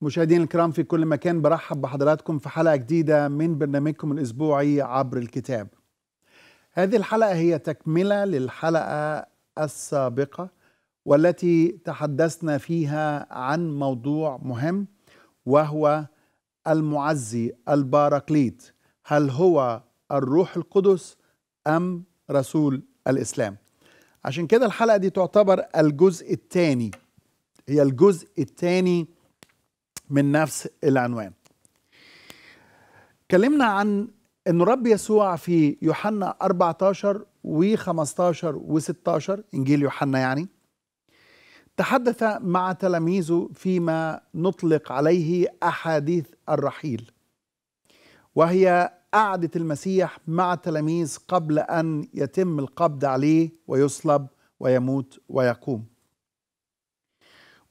مشاهدينا الكرام في كل مكان برحب بحضراتكم في حلقة جديدة من برنامجكم الأسبوعي عبر الكتاب. هذه الحلقة هي تكملة للحلقة السابقة والتي تحدثنا فيها عن موضوع مهم وهو المعزي الباراكليت. هل هو الروح القدس أم رسول الإسلام؟ عشان كده الحلقة دي تعتبر الجزء الثاني هي الجزء الثاني من نفس العنوان. اتكلمنا عن إن رب يسوع في يوحنا 14 و15 و16 إنجيل يوحنا يعني تحدث مع تلاميذه فيما نطلق عليه أحاديث الرحيل وهي قعدة المسيح مع التلاميذ قبل أن يتم القبض عليه ويصلب ويموت ويقوم.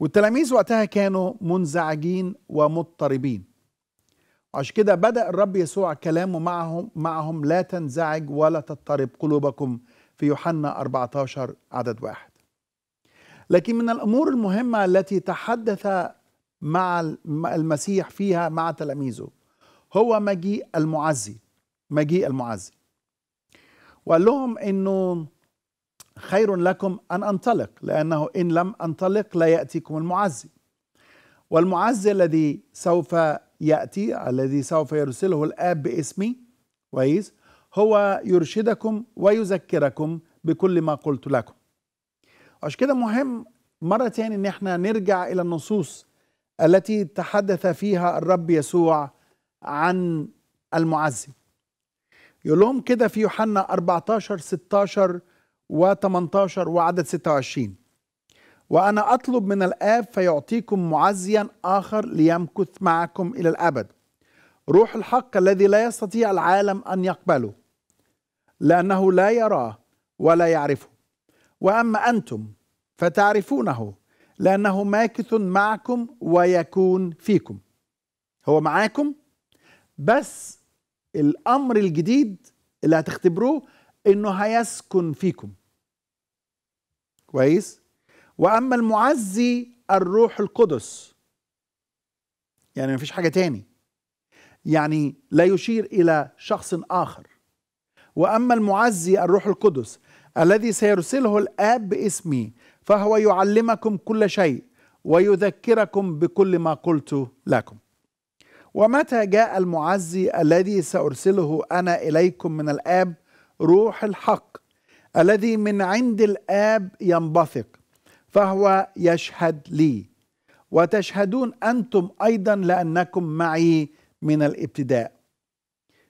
والتلاميذ وقتها كانوا منزعجين ومضطربين. وعشان كده بدأ الرب يسوع كلامه معهم معهم لا تنزعج ولا تضطرب قلوبكم في يوحنا 14 عدد واحد. لكن من الأمور المهمة التي تحدث مع المسيح فيها مع تلاميذه هو مجيء المعزي مجيء المعزي. وقال لهم إنه خير لكم أن أنطلق لأنه إن لم أنطلق لا يأتيكم المعزي. والمعزي الذي سوف يأتي الذي سوف يرسله الآب باسمي كويس هو يرشدكم ويذكركم بكل ما قلت لكم. عشان كده مهم مرة تاني إن إحنا نرجع إلى النصوص التي تحدث فيها الرب يسوع عن المعزي. يقول لهم كده في يوحنا 14 16 و18 وعدد 26 وأنا أطلب من الآب فيعطيكم معزيا آخر ليمكث معكم إلى الأبد. روح الحق الذي لا يستطيع العالم أن يقبله لأنه لا يراه ولا يعرفه. وأما أنتم فتعرفونه لأنه ماكث معكم ويكون فيكم. هو معاكم بس الأمر الجديد اللي هتختبروه إنه هيسكن فيكم. كويس؟ وأما المعزي الروح القدس. يعني مفيش حاجة تاني. يعني لا يشير إلى شخص آخر. وأما المعزي الروح القدس الذي سيرسله الآب باسمي فهو يعلمكم كل شيء ويذكركم بكل ما قلت لكم. ومتى جاء المعزي الذي سأرسله أنا إليكم من الآب؟ روح الحق الذي من عند الآب ينبثق فهو يشهد لي. وتشهدون أنتم أيضا لأنكم معي من الابتداء.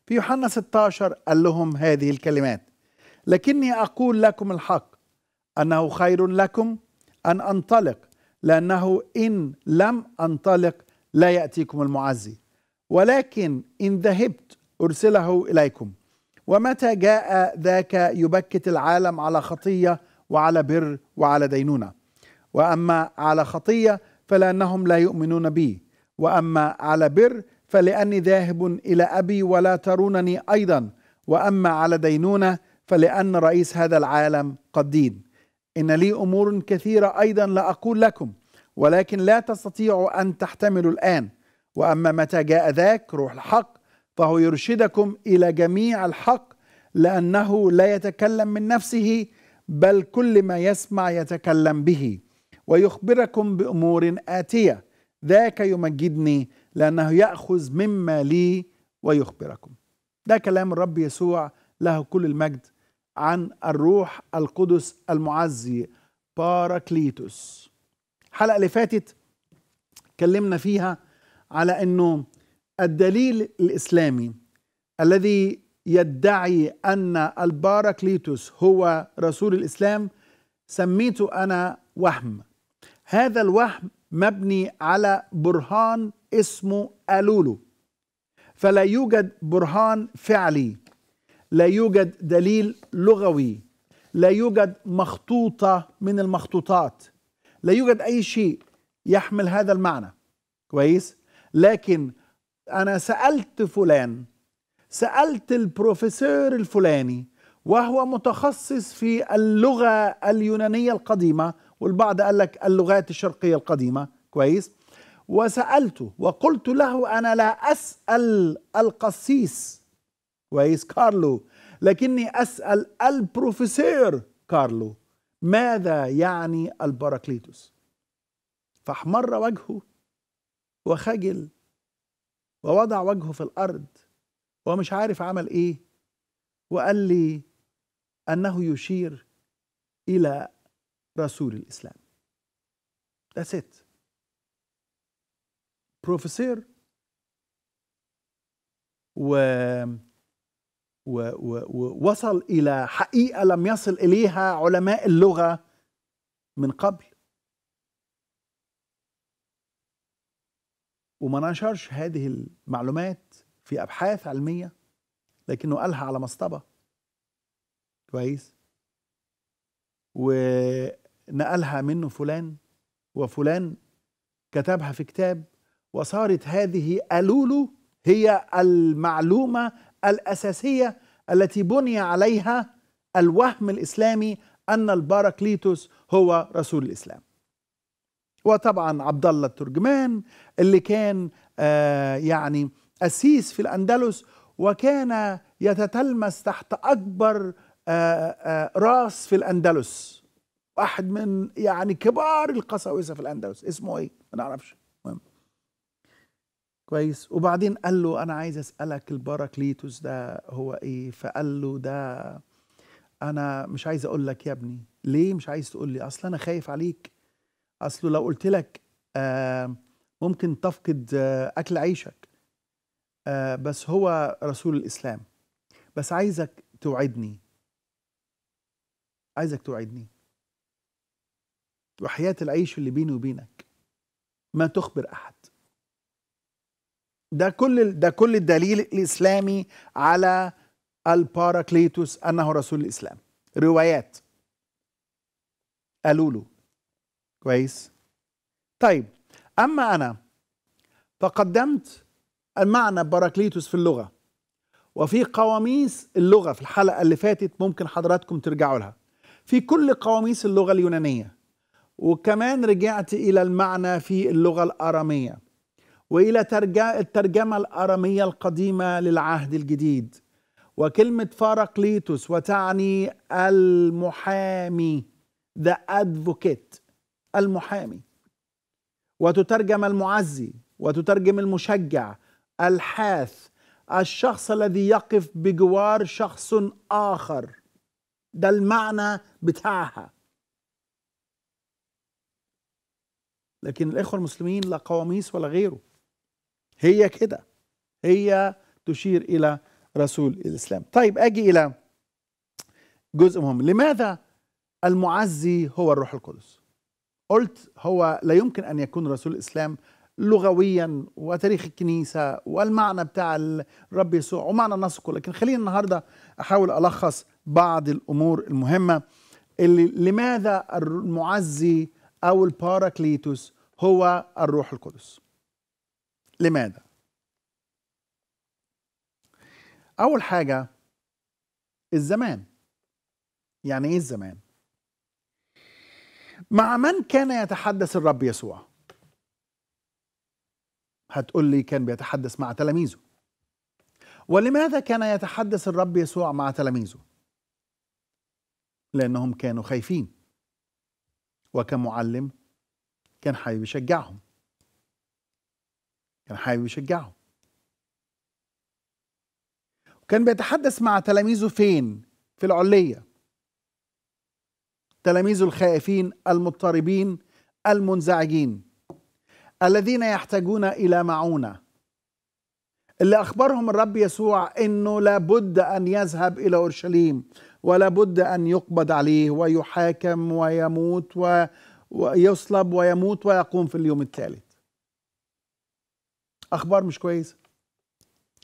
في يوحنا 16 قال لهم هذه الكلمات لكني أقول لكم الحق أنه خير لكم أن أنطلق لأنه إن لم أنطلق لا يأتيكم المعزي ولكن إن ذهبت أرسله إليكم. ومتى جاء ذاك يبكت العالم على خطية وعلى بر وعلى دينونة. وأما على خطية فلأنهم لا يؤمنون بي. وأما على بر فلأني ذاهب إلى أبي ولا ترونني أيضا. وأما على دينونة فلأن رئيس هذا العالم قد دين إن لي أمور كثيرة أيضا لا أقول لكم ولكن لا تستطيعوا أن تحتملوا الآن. وأما متى جاء ذاك روح الحق فهو يرشدكم إلى جميع الحق لأنه لا يتكلم من نفسه بل كل ما يسمع يتكلم به. ويخبركم بأمور آتية. ذاك يمجدني لأنه يأخذ مما لي ويخبركم. ده كلام الرب يسوع له كل المجد عن الروح القدس المعزي باراكليتوس الحلقة اللي فاتت اتكلمنا فيها على إنه الدليل الإسلامي الذي يدعي أن الباراكليتوس هو رسول الإسلام سميته أنا وهم. هذا الوهم مبني على برهان اسمه ألولو. فلا يوجد برهان فعلي لا يوجد دليل لغوي لا يوجد مخطوطة من المخطوطات لا يوجد أي شيء يحمل هذا المعنى. كويس؟ لكن أنا سألت فلان سألت البروفيسور الفلاني وهو متخصص في اللغة اليونانية القديمة والبعض قال لك اللغات الشرقية القديمة. كويس. وسألته وقلت له أنا لا أسأل القسيس. كويس. كارلو. لكني أسأل البروفيسور كارلو ماذا يعني البراكليتوس؟ فاحمر وجهه وخجل. ووضع وجهه في الأرض. ومش عارف عمل إيه. وقال لي أنه يشير إلى رسول الإسلام. That's it. بروفيسور و ووصل إلى حقيقة لم يصل إليها علماء اللغة من قبل. وما نشرش هذه المعلومات في أبحاث علمية لكنه قالها على مصطبة. كويس؟ ونقلها منه فلان وفلان كتبها في كتاب وصارت هذه ألولو هي المعلومة الأساسية التي بني عليها الوهم الإسلامي أن الباراكليتوس هو رسول الإسلام. وطبعا عبد الله الترجمان اللي كان آه يعني أسيس في الأندلس وكان يتتلمس تحت أكبر آه آه راس في الأندلس. واحد من يعني كبار القساوسة في الأندلس. اسمه إيه؟ ما نعرفش. مهم. كويس. وبعدين قال له أنا عايز أسألك الباراكليتوس ده هو إيه؟ فقال له ده أنا مش عايز أقول لك يا ابني. ليه مش عايز تقول لي؟ أصل أنا خايف عليك. أصله لو قلت لك آه ممكن تفقد آه أكل عيشك آه بس هو رسول الإسلام. بس عايزك توعدني. عايزك توعدني. وحياة العيش اللي بيني وبينك ما تخبر أحد. ده كل ده كل الدليل الإسلامي على الباراكليتوس أنه رسول الإسلام. روايات. قالوا له. كويس؟ طيب أما أنا فقدمت المعنى باراكليتوس في اللغة وفي قواميس اللغة في الحلقة اللي فاتت ممكن حضراتكم ترجعوا لها. في كل قواميس اللغة اليونانية وكمان رجعت إلى المعنى في اللغة الآرامية وإلى الترجمة الآرامية القديمة للعهد الجديد. وكلمة فاراكليتوس وتعني المحامي the advocate. المحامي وتترجم المعزي وتترجم المشجع الحاث الشخص الذي يقف بجوار شخص آخر. ده المعنى بتاعها. لكن الإخوة المسلمين لا قواميس ولا غيره. هي كده. هي تشير إلى رسول الإسلام. طيب أجي إلى جزء مهم. لماذا المعزي هو الروح القدس؟ قلت هو لا يمكن أن يكون رسول الإسلام لغويا وتاريخ الكنيسة والمعنى بتاع الرب يسوع ومعنى النص كله لكن خلينا النهاردة أحاول ألخص بعض الأمور المهمة اللي لماذا المعزي أو الباراكليتوس هو الروح القدس لماذا؟ أول حاجة الزمان يعني إيه الزمان؟ مع من كان يتحدث الرب يسوع؟ هتقول لي كان بيتحدث مع تلاميذه. ولماذا كان يتحدث الرب يسوع مع تلاميذه؟ لأنهم كانوا خايفين. وكمعلم كان حابب يشجعهم. كان حابب يشجعهم. وكان بيتحدث مع تلاميذه فين؟ في العلية تلاميذه الخائفين المضطربين المنزعجين الذين يحتاجون إلى معونة. اللي أخبرهم الرب يسوع أنه لابد أن يذهب إلى أورشليم ولا بد أن يقبض عليه ويحاكم ويموت و... ويصلب ويموت ويقوم في اليوم الثالث. أخبار مش كويسة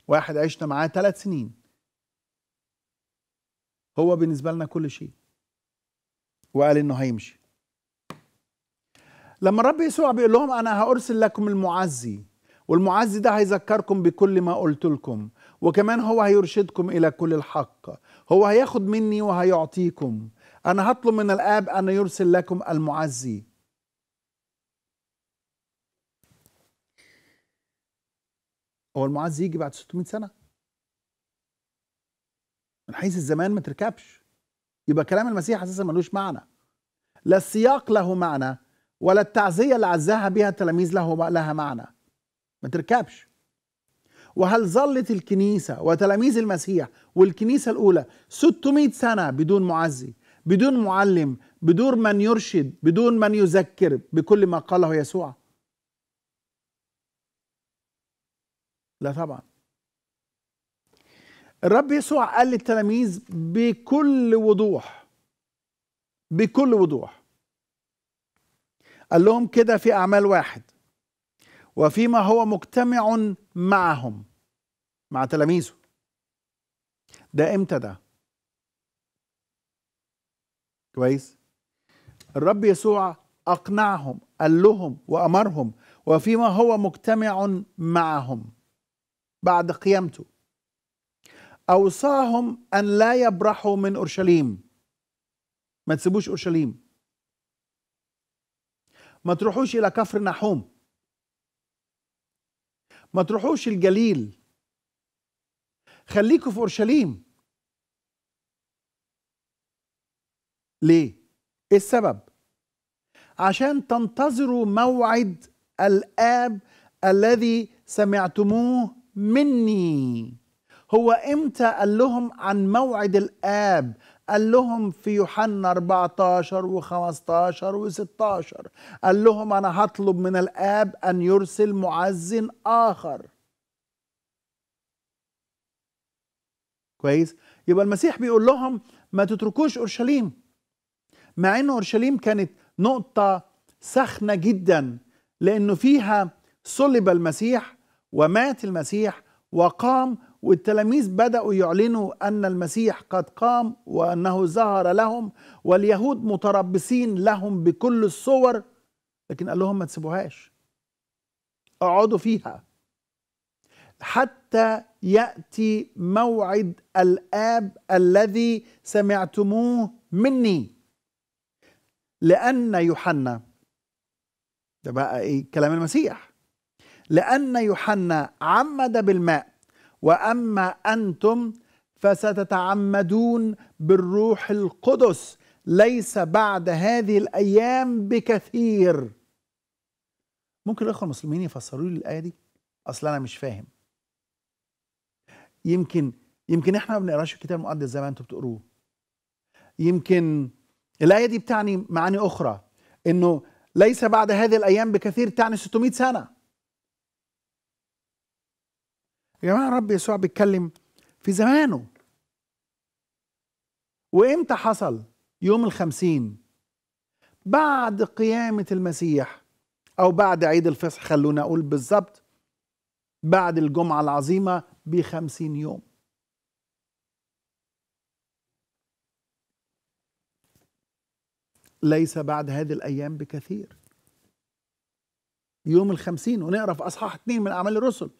واحد عشنا معاه ثلاث سنين. هو بالنسبة لنا كل شيء. وقال إنه هيمشي. لما الرب يسوع بيقول لهم أنا هأرسل لكم المعزي والمعزي ده هيذكركم بكل ما قلت لكم وكمان هو هيرشدكم إلى كل الحق. هو هياخد مني وهيعطيكم. أنا هطلب من الآب أن يرسل لكم المعزي. هو المعز يجي بعد 600 سنة. من حيث الزمان ما تركبش. يبقى كلام المسيح أساسا ملوش معنى. لا السياق له معنى ولا التعزية اللي عزاها بها التلاميذ له لها معنى. ما تركبش. وهل ظلت الكنيسة وتلاميذ المسيح والكنيسة الأولى 600 سنة بدون معزي بدون معلم بدون من يرشد بدون من يذكر بكل ما قاله يسوع؟ لا طبعا. الرب يسوع قال للتلاميذ بكل وضوح بكل وضوح. قال لهم كده في أعمال واحد وفيما هو مجتمع معهم مع تلاميذه. ده إمتى ده؟ كويس. الرب يسوع أقنعهم قال لهم وأمرهم وفيما هو مجتمع معهم بعد قيامته. أوصاهم أن لا يبرحوا من أورشليم. ما تسيبوش أورشليم. ما تروحوش إلى كفر نحوم. ما تروحوش الجليل. خليكوا في أورشليم. ليه؟ إيه السبب؟ عشان تنتظروا موعد الآب الذي سمعتموه مني. هو إمتى قال لهم عن موعد الآب؟ قال لهم في يوحنا 14 و15 و16 قال لهم أنا هطلب من الآب أن يرسل معز آخر. كويس؟ يبقى المسيح بيقول لهم ما تتركوش أورشليم. مع إن أورشليم كانت نقطة سخنة جدا لأنه فيها صلب المسيح ومات المسيح وقام والتلاميذ بدأوا يعلنوا أن المسيح قد قام وأنه ظهر لهم واليهود متربصين لهم بكل الصور لكن قال لهم ما تسيبوهاش. اقعدوا فيها. حتى يأتي موعد الآب الذي سمعتموه مني. لأن يوحنا ده بقى إيه؟ كلام المسيح. لأن يوحنا عمد بالماء. وأما أنتم فستتعمدون بالروح القدس ليس بعد هذه الأيام بكثير. ممكن الأخوة المسلمين يفسروا لي الآية دي؟ أصل أنا مش فاهم. يمكن يمكن إحنا ما بنقراش الكتاب المقدس زي ما أنتم بتقروه. يمكن الآية دي بتعني معاني أخرى إنه ليس بعد هذه الأيام بكثير تعني 600 سنة. يا جماعة الرب يسوع بيتكلم في زمانه. وإمتى حصل؟ يوم الخمسين. بعد قيامة المسيح أو بعد عيد الفصح خلونا أقول بالظبط بعد الجمعة العظيمة بخمسين يوم. ليس بعد هذه الأيام بكثير. يوم الخمسين ونقرأ في أصحاح اثنين من أعمال الرسل.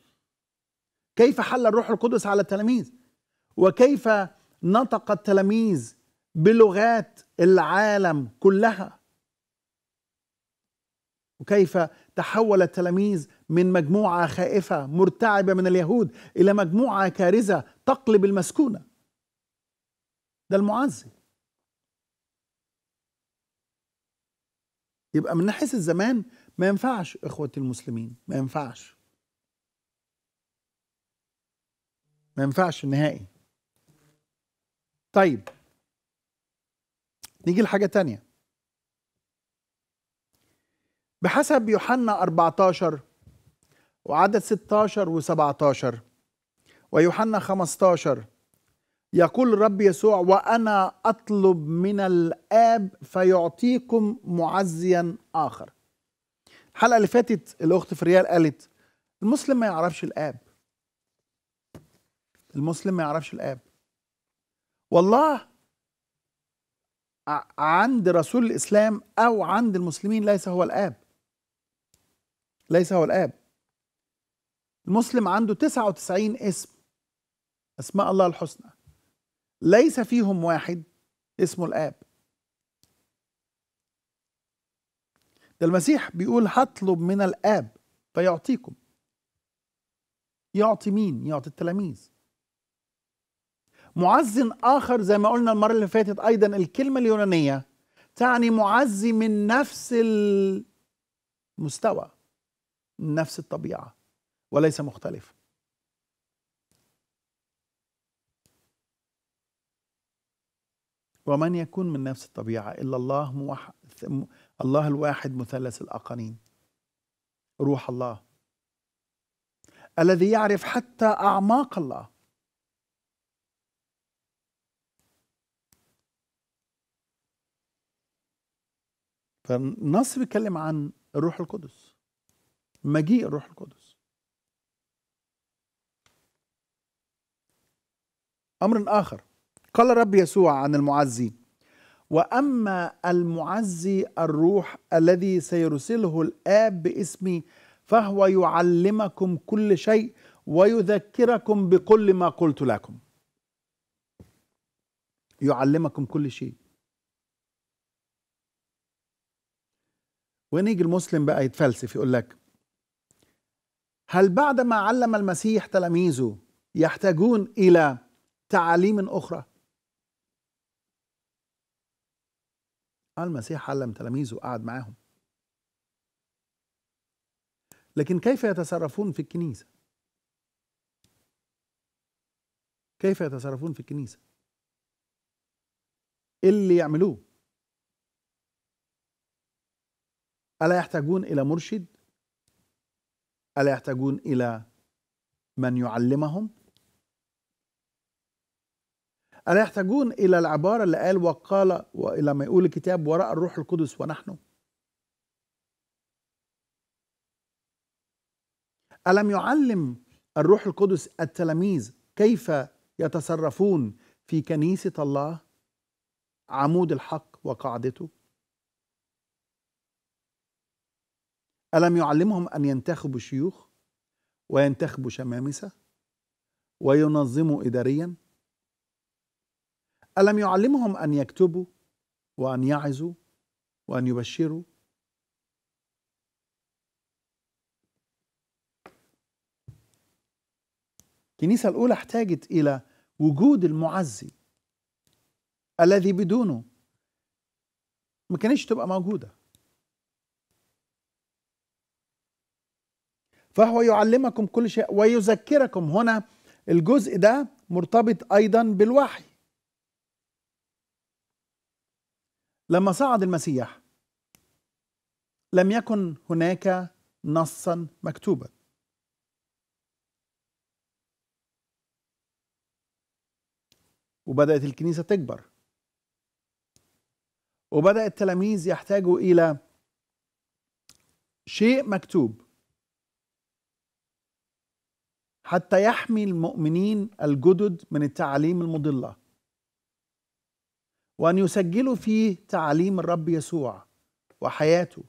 كيف حل الروح القدس على التلاميذ؟ وكيف نطق التلاميذ بلغات العالم كلها؟ وكيف تحول التلاميذ من مجموعة خائفة مرتعبة من اليهود إلى مجموعة كارزه تقلب المسكونة؟ ده المعزي. يبقى من ناحية الزمان ما ينفعش إخوتي المسلمين ما ينفعش. ما ينفعش نهائي. طيب نيجي لحاجة تانية. بحسب يوحنا 14 وعدد 16 و17 ويوحنا 15 يقول الرب يسوع وأنا أطلب من الآب فيعطيكم معزيا آخر. الحلقة اللي فاتت الأخت فريال قالت المسلم ما يعرفش الآب. المسلم ما يعرفش الآب. والله عند رسول الإسلام أو عند المسلمين ليس هو الآب. ليس هو الآب. المسلم عنده 99 اسم. أسماء الله الحسنى. ليس فيهم واحد اسمه الآب. ده المسيح بيقول هطلب من الآب فيعطيكم. يعطي مين؟ يعطي التلاميذ. معزن آخر زي ما قلنا المرة اللي فاتت أيضا الكلمة اليونانية تعني معزي من نفس المستوى نفس الطبيعة وليس مختلف. ومن يكون من نفس الطبيعة؟ إلا الله موح... الله الواحد مثلث الأقانيم روح الله. الذي يعرف حتى أعماق الله. فالنص بيتكلم عن الروح القدس مجيء الروح القدس. أمر آخر. قال الرب يسوع عن المعزي وأما المعزي الروح الذي سيرسله الآب باسمي فهو يعلمكم كل شيء ويذكركم بكل ما قلت لكم. يعلمكم كل شيء. ونيجي المسلم بقى يتفلسف؟ يقول لك هل بعدما علم المسيح تلاميذه يحتاجون إلى تعاليم أخرى؟ المسيح علم تلاميذه وقعد معاهم. لكن كيف يتصرفون في الكنيسة؟ كيف يتصرفون في الكنيسة؟ إيه اللي يعملوه؟ ألا يحتاجون إلى مرشد؟ ألا يحتاجون إلى من يعلمهم؟ ألا يحتاجون إلى العبارة اللي قال وقال وإلى ما يقول الكتاب وراء الروح القدس ونحن؟ ألم يعلم الروح القدس التلاميذ كيف يتصرفون في كنيسة الله؟ عمود الحق وقاعدته؟ ألم يعلمهم أن ينتخبوا شيوخ وينتخبوا شمامسة وينظموا إداريا؟ ألم يعلمهم أن يكتبوا وأن يعزوا وأن يبشروا؟ الكنيسة الأولى احتاجت إلى وجود المعزي الذي بدونه ما كانتش تبقى موجودة. فهو يعلمكم كل شيء ويذكركم. هنا الجزء ده مرتبط أيضا بالوحي. لما صعد المسيح لم يكن هناك نصا مكتوبا. وبدأت الكنيسة تكبر. وبدأ التلاميذ يحتاجوا إلى شيء مكتوب. حتى يحمي المؤمنين الجدد من التعاليم المضلة. وأن يسجلوا فيه تعاليم الرب يسوع وحياته.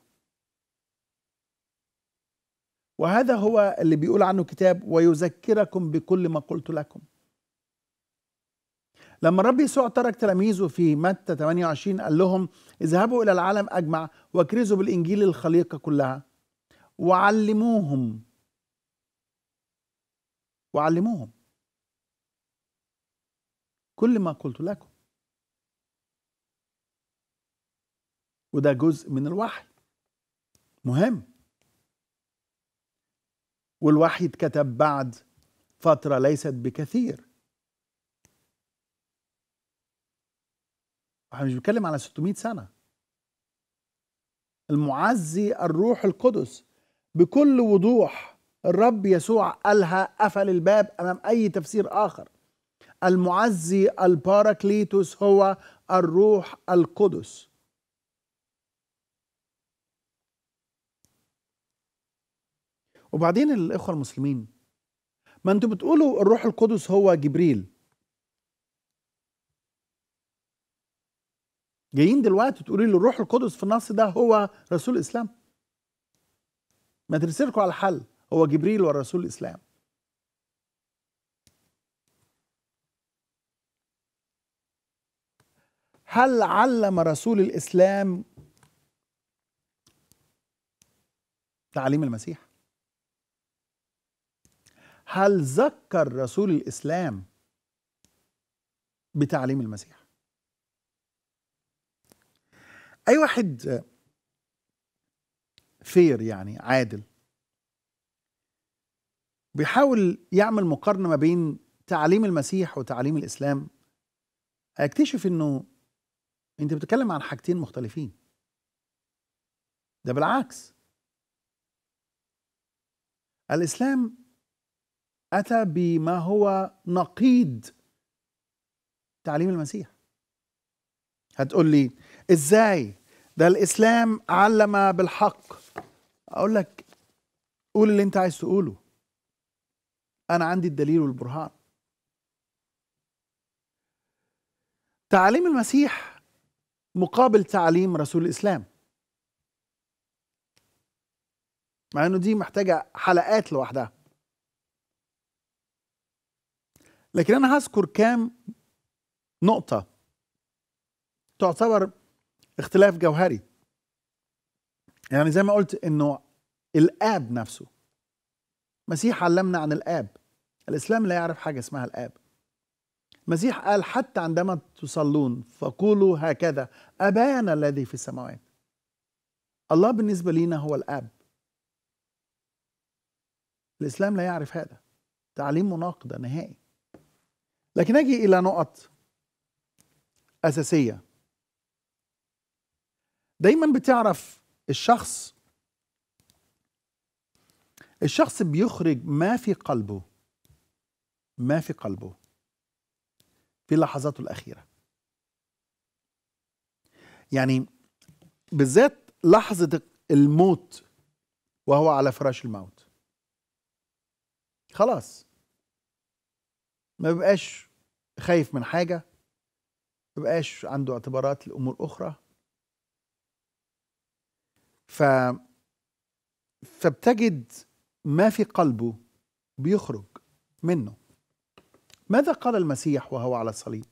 وهذا هو اللي بيقول عنه كتاب ويذكركم بكل ما قلت لكم. لما الرب يسوع ترك تلاميذه في متى 28 قال لهم اذهبوا إلى العالم أجمع واكرزوا بالإنجيل للخليقه كلها. وعلموهم وعلموهم. كل ما قلت لكم. وده جزء من الوحي. مهم. والوحي اتكتب بعد فترة ليست بكثير. إحنا مش بنتكلم على 600 سنة. المعزي الروح القدس بكل وضوح الرب يسوع قالها قفل الباب أمام أي تفسير آخر. المعزي الباراكليتوس هو الروح القدس. وبعدين الإخوة المسلمين ما أنتوا بتقولوا الروح القدس هو جبريل. جايين دلوقتي تقولي لي الروح القدس في النص ده هو رسول الإسلام. ما ترسلكوا على حل هو جبريل ورسول الإسلام. هل علم رسول الإسلام تعاليم المسيح؟ هل ذكر رسول الإسلام بتعليم المسيح؟ أي واحد فير يعني عادل بيحاول يعمل مقارنة ما بين تعليم المسيح وتعليم الإسلام هيكتشف إنه أنت بتتكلم عن حاجتين مختلفين. ده بالعكس. الإسلام أتى بما هو نقيض تعليم المسيح. هتقول لي إزاي؟ ده الإسلام علم بالحق. أقول لك قول اللي أنت عايز تقوله. أنا عندي الدليل والبرهان. تعليم المسيح مقابل تعليم رسول الإسلام. مع إنه دي محتاجة حلقات لوحدها. لكن أنا هذكر كام نقطة تعتبر اختلاف جوهري. يعني زي ما قلت إنه الآب نفسه. مسيح علمنا عن الآب. الإسلام لا يعرف حاجة اسمها الآب. المسيح قال حتى عندما تصلون فقولوا هكذا أبانا الذي في السماوات. الله بالنسبة لنا هو الآب. الإسلام لا يعرف هذا. تعليم مناقضة نهائي. لكن أجي إلى نقط أساسية. دايما بتعرف الشخص الشخص بيخرج ما في قلبه. ما في قلبه في لحظاته الأخيرة. يعني بالذات لحظة الموت وهو على فراش الموت. خلاص. ما بيبقاش خايف من حاجة ما بيبقاش عنده اعتبارات لأمور أخرى. ف فبتجد ما في قلبه بيخرج منه. ماذا قال المسيح وهو على الصليب؟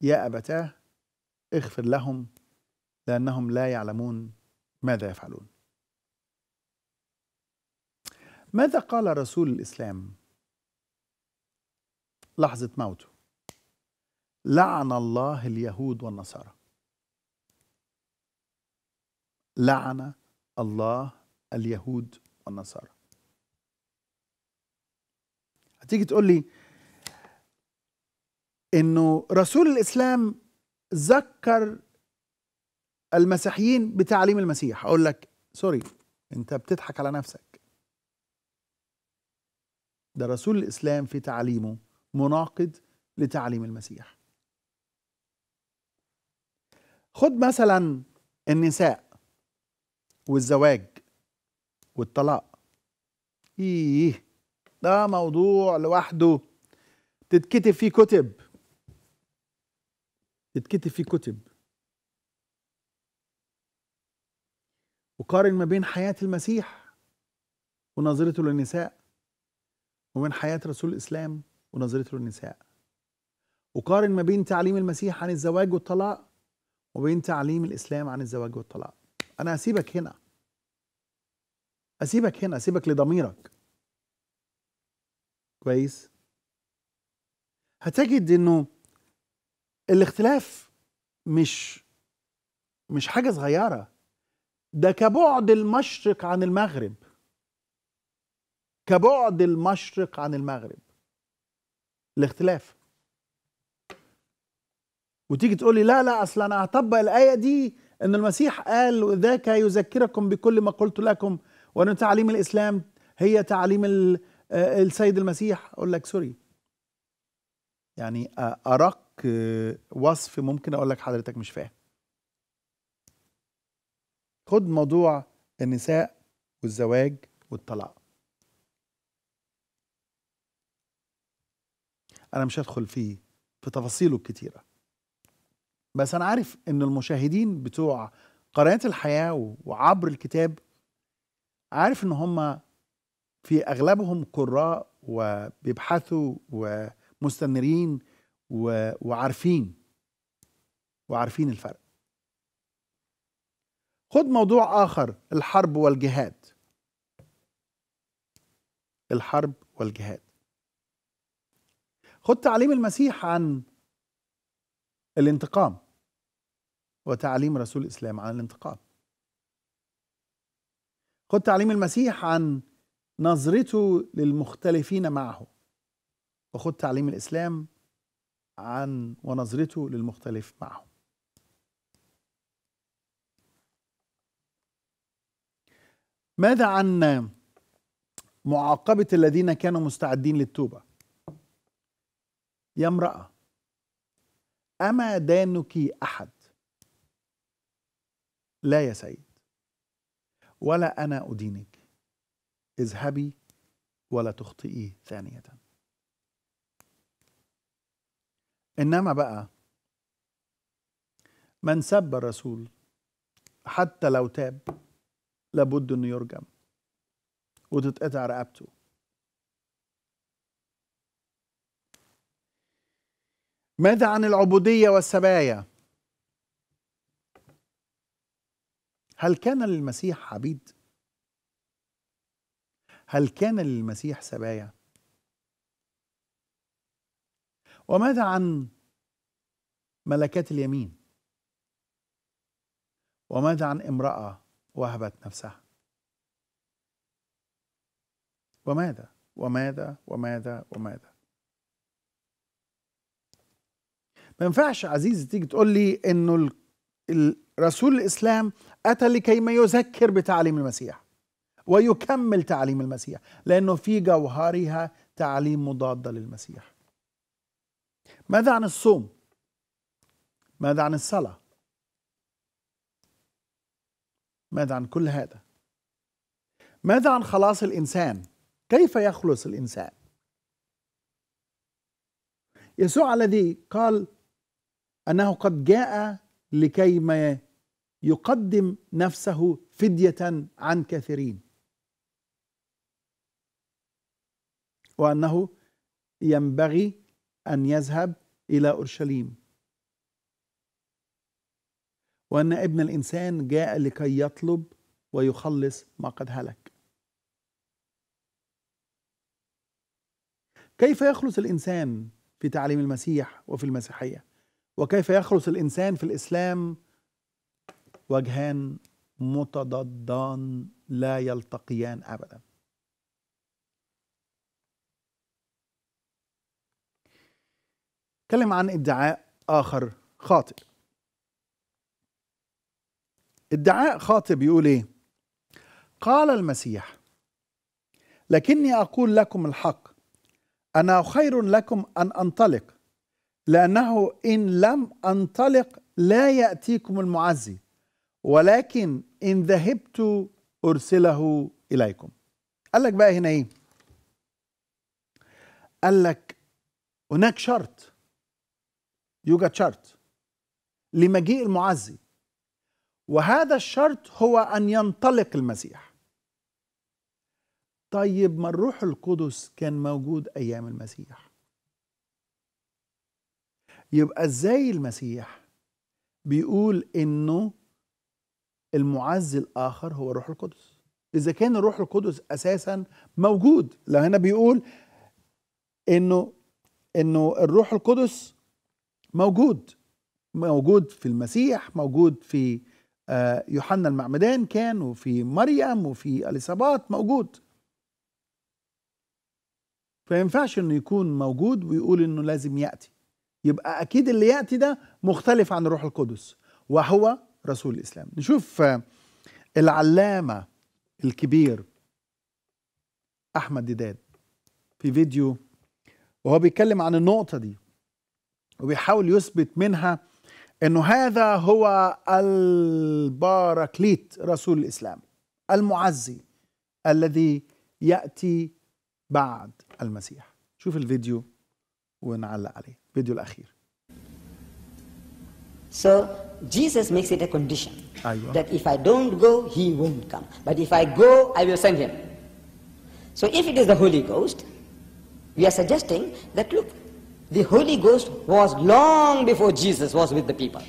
يا أبتاه اغفر لهم لأنهم لا يعلمون ماذا يفعلون. ماذا قال رسول الإسلام؟ لحظة موته. لعن الله اليهود والنصارى. لعن الله اليهود والنصارى. هتيجي تقول لي إنه رسول الإسلام ذكر المسيحيين بتعليم المسيح. أقول لك سوري أنت بتضحك على نفسك. ده رسول الإسلام في تعليمه مناقض لتعليم المسيح. خد مثلا النساء والزواج والطلاق. إيه ده موضوع لوحده. تتكتب فيه كتب. تتكتب فيه كتب. وقارن ما بين حياة المسيح ونظرته للنساء وبين حياة رسول الإسلام ونظرته للنساء. وقارن ما بين تعليم المسيح عن الزواج والطلاق وبين تعليم الإسلام عن الزواج والطلاق. أنا هسيبك هنا. أسيبك هنا أسيبك لضميرك. كويس؟ هتجد إنه الاختلاف مش مش حاجة صغيرة. ده كبعد المشرق عن المغرب. كبعد المشرق عن المغرب. الاختلاف. وتيجي تقول لي لا لا أصل أنا هطبق الآية دي إن المسيح قال ذاك يذكركم بكل ما قلت لكم وأن تعليم الإسلام هي تعليم السيد المسيح. أقول لك سوري. يعني أرق وصف ممكن أقول لك حضرتك مش فاهم. خد موضوع النساء والزواج والطلاق. أنا مش هدخل فيه في تفاصيله الكتيرة. بس أنا عارف إن المشاهدين بتوع قناة الحياة وعبر الكتاب عارف إن هم في أغلبهم قراء وبيبحثوا ومستنيرين وعارفين. وعارفين الفرق. خد موضوع آخر الحرب والجهاد. الحرب والجهاد. خد تعليم المسيح عن الانتقام وتعليم رسول الإسلام عن الانتقام. خد تعليم المسيح عن نظرته للمختلفين معه. وخد تعليم الإسلام عن ونظرته للمختلف معه ماذا عن معاقبة الذين كانوا مستعدين للتوبة؟ يا امرأة أما دانك أحد؟ لا يا سيد ولا أنا أدينك. اذهبي ولا تخطئي ثانية. إنما بقى من سب الرسول حتى لو تاب لابد إنه يرجم وتتقطع رقبته. ماذا عن العبودية والسبايا؟ هل كان للمسيح عبيد؟ هل كان للمسيح سبايا؟ وماذا عن ملكات اليمين؟ وماذا عن امرأة وهبت نفسها؟ وماذا؟ وماذا؟ وماذا؟ وماذا؟ ما ينفعش عزيزي تيجي تقول لي إنه رسول الإسلام اتى لكي ما يذكر بتعليم المسيح ويكمل تعليم المسيح لأنه في جوهرها تعليم مضاد للمسيح. ماذا عن الصوم؟ ماذا عن الصلاة؟ ماذا عن كل هذا؟ ماذا عن خلاص الإنسان؟ كيف يخلص الإنسان؟ يسوع الذي قال أنه قد جاء لكي ما يقدم نفسه فدية عن كثيرين. وأنه ينبغي أن يذهب إلى أورشليم. وأن ابن الإنسان جاء لكي يطلب ويخلص ما قد هلك. كيف يخلص الإنسان في تعليم المسيح وفي المسيحية؟ وكيف يخلص الإنسان في الإسلام؟ وجهان متضادان لا يلتقيان ابدا. تكلم عن ادعاء آخر خاطئ. ادعاء خاطئ بيقول إيه؟ قال المسيح لكني أقول لكم الحق أنا خير لكم أن أنطلق لأنه إن لم أنطلق لا يأتيكم المعزي ولكن إن ذهبت أرسله إليكم. قال لك بقى هنا إيه؟ قال لك هناك شرط. يوجد شرط لمجيء المعزي وهذا الشرط هو أن ينطلق المسيح. طيب ما الروح القدس كان موجود أيام المسيح؟ يبقى إزاي المسيح بيقول إنه المعز الآخر هو الروح القدس؟ إذا كان الروح القدس أساسا موجود لو هنا بيقول إنه إنه الروح القدس موجود. موجود في المسيح موجود في يوحنا المعمدان كان وفي مريم وفي اليصابات موجود. فينفعش إنه يكون موجود ويقول إنه لازم يأتي. يبقى أكيد اللي يأتي ده مختلف عن الروح القدس وهو رسول الإسلام. نشوف العلامة الكبير أحمد ديداد في فيديو وهو بيتكلم عن النقطة دي. وبيحاول يثبت منها انه هذا هو الباراكليت رسول الاسلام المعزي الذي ياتي بعد المسيح شوف الفيديو ونعلق عليه الفيديو الاخير So Jesus makes it a condition أيوة. that if I don't go, he won't come. But if I go, I will send him. So if it is the Holy Ghost, we are suggesting that look, the Holy Ghost was long before Jesus was with the people.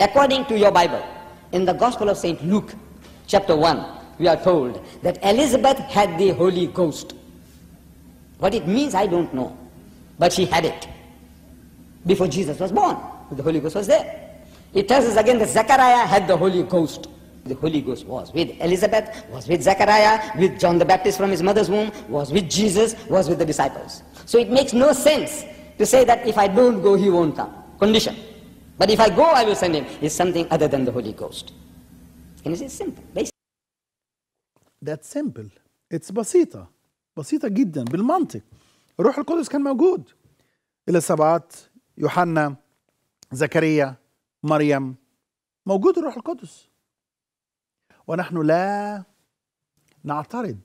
According to your Bible, in the Gospel of St. Luke, chapter 1, we are told that Elizabeth had the Holy Ghost. What it means, I don't know. But she had it before Jesus was born. The Holy Ghost was there. It tells us again that Zechariah had the Holy Ghost. The Holy Ghost was with Elizabeth, was with Zechariah, with John the Baptist from his mother's womb, was with Jesus, was with the disciples. So it makes no sense to say that if I don't go, he won't come. Condition. But if I go, I will send him. Is something other than the Holy Ghost. See? It's simple. Basic. That's simple. It's بسيطة بسيطة جدا بالمنطق الروح القدس كان موجود الإصابات يوحنا زكريا مريم موجود الروح القدس ونحن لا نعترض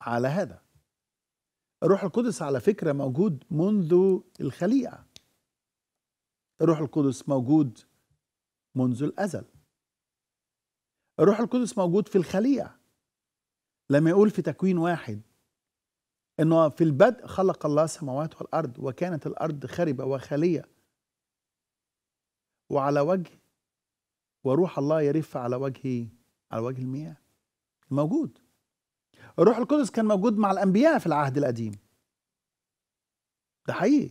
على هذا الروح القدس على فكرة موجود منذ الخليقة. الروح القدس موجود منذ الأزل. الروح القدس موجود في الخليقة. لما يقول في تكوين واحد إنه في البدء خلق الله السماوات والأرض وكانت الأرض خربة وخاليه وعلى وجه وروح الله يرف على وجه على وجه المياه. موجود. الروح القدس كان موجود مع الأنبياء في العهد القديم. ده حقيقي.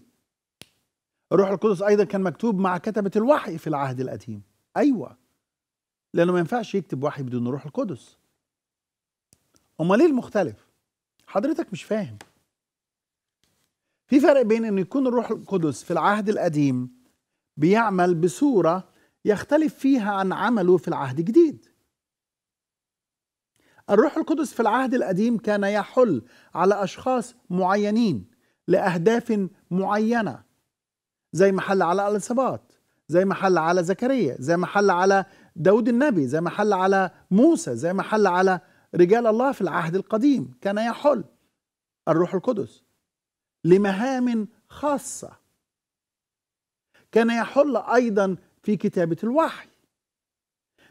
الروح القدس أيضا كان مكتوب مع كتبة الوحي في العهد القديم. أيوه. لأنه ما ينفعش يكتب وحي بدون الروح القدس. امال إيه المختلف؟ حضرتك مش فاهم. في فرق بين انه يكون الروح القدس في العهد القديم بيعمل بصورة يختلف فيها عن عمله في العهد الجديد. الروح القدس في العهد القديم كان يحل على أشخاص معينين لأهداف معينة زي ما حل على اليصابات زي ما حل على زكريا زي ما حل على داود النبي زي ما حل على موسى زي ما حل على رجال الله في العهد القديم كان يحل. الروح القدس لمهام خاصة كان يحل أيضا في كتابة الوحي.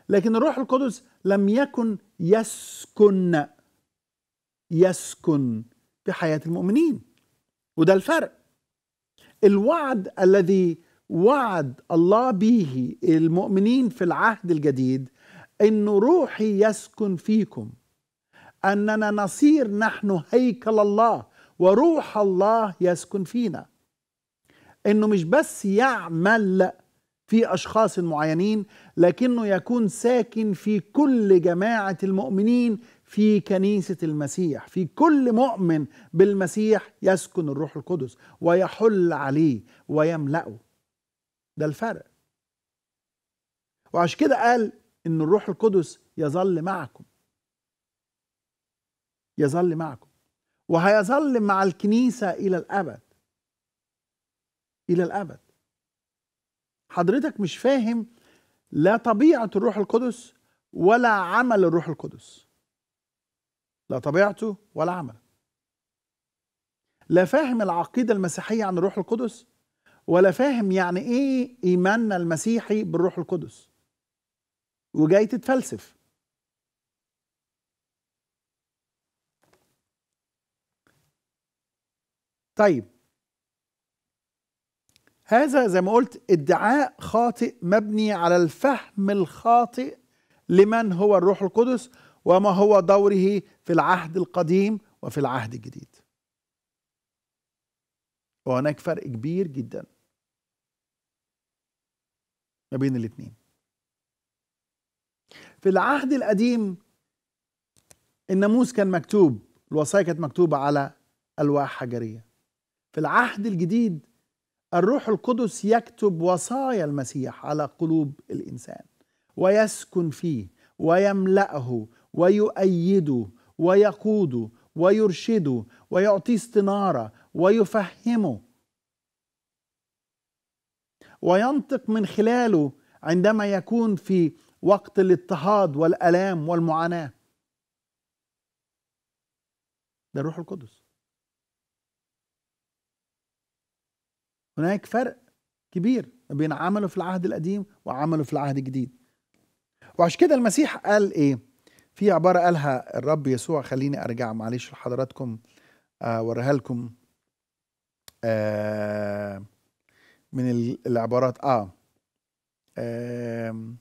لكن الروح القدس لم يكن يسكن يسكن في حياة المؤمنين. وده الفرق. الوعد الذي وعد الله به المؤمنين في العهد الجديد إن روحي يسكن فيكم أننا نصير نحن هيكل الله وروح الله يسكن فينا. إنه مش بس يعمل في أشخاص معينين لكنه يكون ساكن في كل جماعة المؤمنين في كنيسة المسيح. في كل مؤمن بالمسيح يسكن الروح القدس ويحل عليه ويملأه. ده الفرق. وعشان كده قال إن الروح القدس يظل معكم. يظل معكم. وهيظل مع الكنيسة إلى الأبد. إلى الأبد. حضرتك مش فاهم لا طبيعة الروح القدس ولا عمل الروح القدس. لا طبيعته ولا عمله. لا فاهم العقيدة المسيحية عن الروح القدس ولا فاهم يعني إيه إيماننا المسيحي بالروح القدس. وجاي تتفلسف. طيب هذا زي ما قلت ادعاء خاطئ مبني على الفهم الخاطئ لمن هو الروح القدس وما هو دوره في العهد القديم وفي العهد الجديد. وهناك فرق كبير جدا ما بين الاثنين في العهد القديم الناموس كان مكتوب الوصايا كانت مكتوبة على ألواح حجرية. في العهد الجديد الروح القدس يكتب وصايا المسيح على قلوب الإنسان ويسكن فيه ويملأه ويؤيده ويقوده ويرشده ويعطيه استنارة ويفهمه. وينطق من خلاله عندما يكون في وقت الاضطهاد والألام والمعاناة. ده الروح القدس. هناك فرق كبير بين عمله في العهد القديم وعمله في العهد الجديد. وعشان كده المسيح قال إيه؟ في عبارة قالها الرب يسوع خليني أرجع معلش لحضراتكم اوريها لكم آه من العبارات. آه um,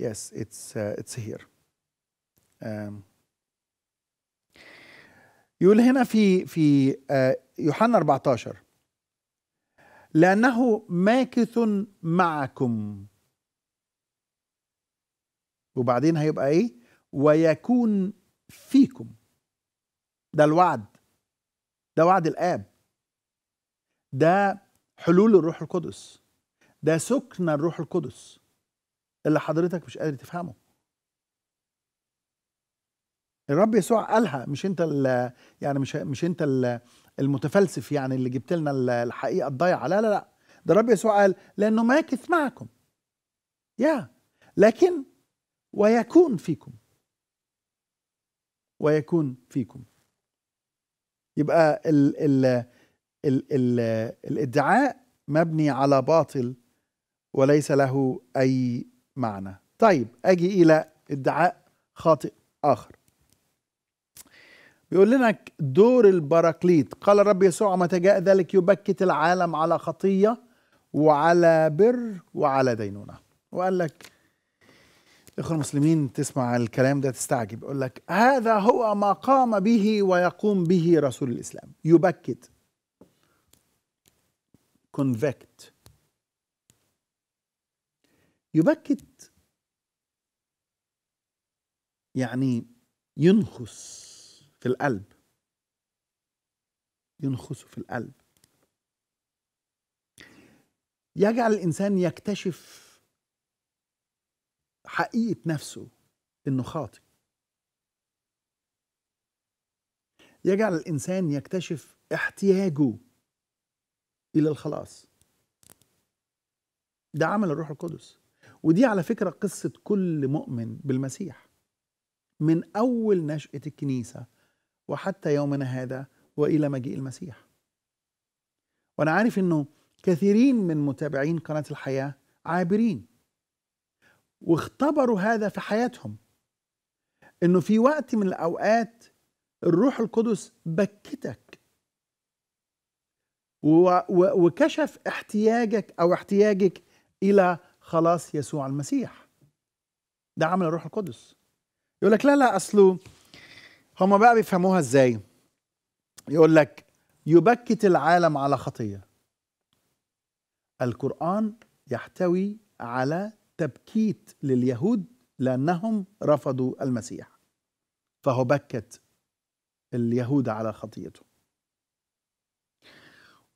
yes it's uh, it's here. um, يقول هنا في في آه، يوحنا 14 لأنه ماكث معكم. وبعدين هيبقى إيه؟ ويكون فيكم. ده الوعد. ده وعد الآب. ده حلول الروح القدس. ده سكن الروح القدس. اللي حضرتك مش قادر تفهمه. الرب يسوع قالها مش أنت يعني مش مش أنت ال- المتفلسف يعني اللي جبت لنا ال- الحقيقة الضايعة لا لا لا. ده الرب يسوع قال لأنه ماكث معكم. يا لكن ويكون فيكم. ويكون فيكم. يبقى ال ال ال ال الإدعاء مبني على باطل وليس له أي معنى. طيب أجي إلى إدعاء خاطئ آخر. بيقول لنا دور البراكليت. قال الرب يسوع متى جاء ذلك يبكت العالم على خطية وعلى بر وعلى دينونة. وقال لك إخوة المسلمين تسمع الكلام ده تستعجب. يقول لك هذا هو ما قام به ويقوم به رسول الإسلام. يبكت. كونفكت يبكت يعني ينخس. في القلب. ينخس في القلب. يجعل الإنسان يكتشف حقيقة نفسه إنه خاطئ. يجعل الإنسان يكتشف احتياجه إلى الخلاص. ده عمل الروح القدس. ودي على فكرة قصة كل مؤمن بالمسيح. من أول نشأة الكنيسة وحتى يومنا هذا وإلى مجيء المسيح. وأنا عارف إنه كثيرين من متابعين قناة الحياة عابرين واختبروا هذا في حياتهم. إنه في وقت من الأوقات الروح القدس بكتك وكشف احتياجك أو احتياجك إلى خلاص يسوع المسيح. ده عمل الروح القدس. يقول لك لا لا أصله هما بقى بيفهموها إزاي؟ يقول لك يبكت العالم على خطية. القرآن يحتوي على تبكيت لليهود لأنهم رفضوا المسيح. فهو بكت اليهود على خطيته.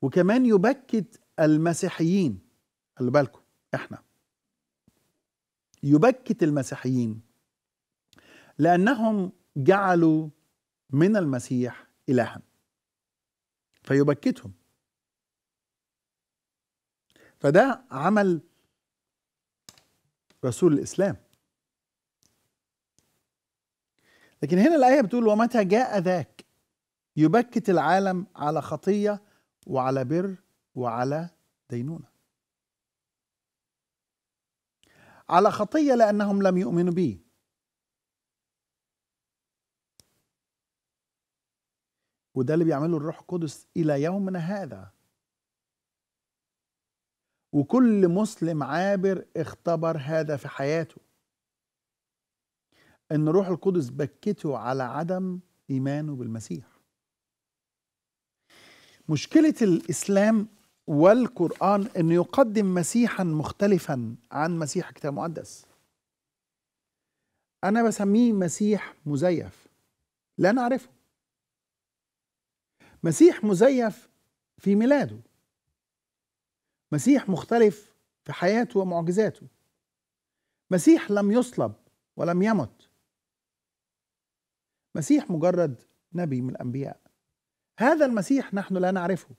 وكمان يبكت المسيحيين. خلي بالكم إحنا. يبكت المسيحيين لأنهم جعلوا من المسيح إلها. فيبكتهم. فده عمل رسول الإسلام. لكن هنا الآية بتقول ومتى جاء ذاك يبكت العالم على خطية وعلى بر وعلى دينونة. على خطية لأنهم لم يؤمنوا به. وده اللي بيعمله الروح القدس إلى يومنا هذا. وكل مسلم عابر اختبر هذا في حياته. إن الروح القدس بكته على عدم إيمانه بالمسيح. مشكلة الإسلام والقرآن انه يقدم مسيحا مختلفا عن مسيح الكتاب المقدس. أنا بسميه مسيح مزيف. لا نعرفه. مسيح مزيف في ميلاده. مسيح مختلف في حياته ومعجزاته. مسيح لم يصلب ولم يمت. مسيح مجرد نبي من الأنبياء. هذا المسيح نحن لا نعرفه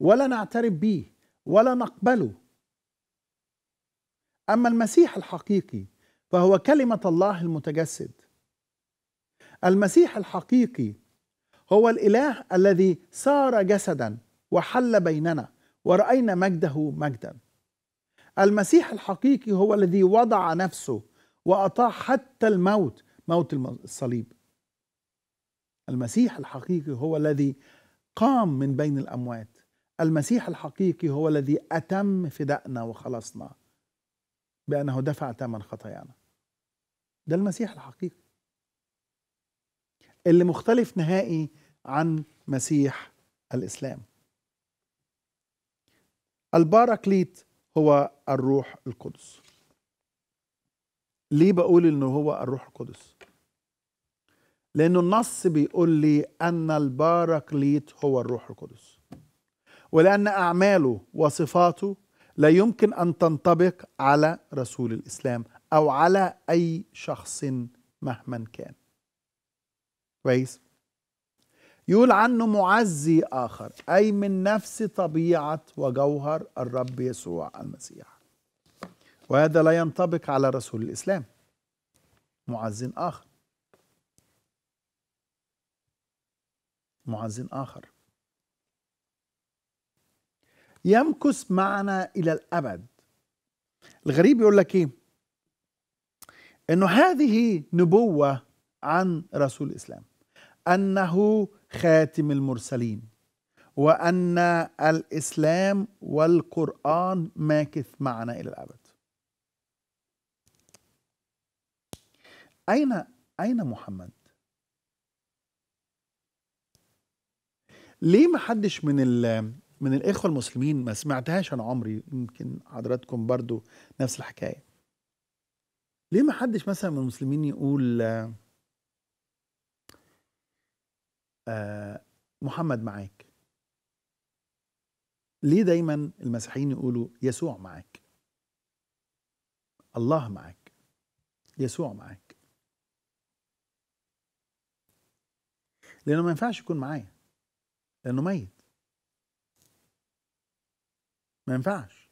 ولا نعترف به ولا نقبله. أما المسيح الحقيقي فهو كلمة الله المتجسد. المسيح الحقيقي هو الإله الذي صار جسدا وحل بيننا ورأينا مجده مجدا. المسيح الحقيقي هو الذي وضع نفسه وأطاع حتى الموت موت الصليب. المسيح الحقيقي هو الذي قام من بين الأموات. المسيح الحقيقي هو الذي أتم فدائنا وخلصنا بأنه دفع ثمن خطايانا. ده المسيح الحقيقي. اللي مختلف نهائي عن مسيح الإسلام. الباراكليت هو الروح القدس. ليه بقول إنه هو الروح القدس؟ لأنه النص بيقول لي أن الباراكليت هو الروح القدس. ولأن أعماله وصفاته لا يمكن أن تنطبق على رسول الإسلام أو على أي شخص مهما كان. كويس؟ يقول عنه معزي آخر أي من نفس طبيعة وجوهر الرب يسوع المسيح. وهذا لا ينطبق على رسول الإسلام. معز آخر. معز آخر. يمكث معنا إلى الأبد. الغريب يقول لك إيه؟ إنه هذه نبوة عن رسول الإسلام. أنه خاتم المرسلين وأن الإسلام والقرآن ماكث معنا إلى الأبد. أين أين محمد؟ ليه ما حدش من ال من الإخوة المسلمين ما سمعتهاش أنا عمري؟ يمكن حضراتكم برضو نفس الحكاية. ليه ما حدش مثلا من المسلمين يقول آه، محمد معاك. ليه دايما المسيحيين يقولوا يسوع معاك؟ الله معاك. يسوع معاك. لأنه ما ينفعش يكون معايا. لأنه ميت. ما ينفعش.